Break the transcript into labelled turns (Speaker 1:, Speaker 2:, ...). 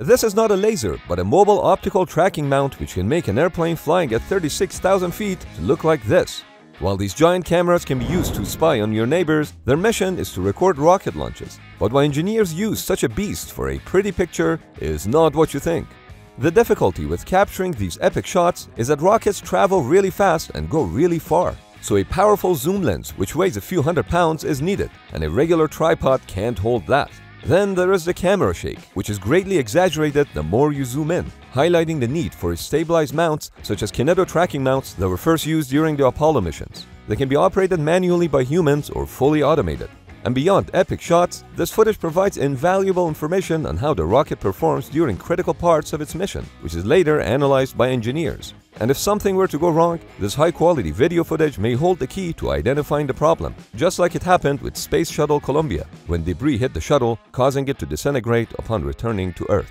Speaker 1: This is not a laser, but a mobile optical tracking mount which can make an airplane flying at 36,000 feet look like this. While these giant cameras can be used to spy on your neighbors, their mission is to record rocket launches. But why engineers use such a beast for a pretty picture is not what you think. The difficulty with capturing these epic shots is that rockets travel really fast and go really far. So a powerful zoom lens which weighs a few hundred pounds is needed, and a regular tripod can't hold that. Then there is the camera shake, which is greatly exaggerated the more you zoom in, highlighting the need for stabilized mounts such as kineto tracking mounts that were first used during the Apollo missions. They can be operated manually by humans or fully automated. And beyond epic shots, this footage provides invaluable information on how the rocket performs during critical parts of its mission, which is later analyzed by engineers. And if something were to go wrong, this high-quality video footage may hold the key to identifying the problem, just like it happened with Space Shuttle Columbia, when debris hit the shuttle, causing it to disintegrate upon returning to Earth.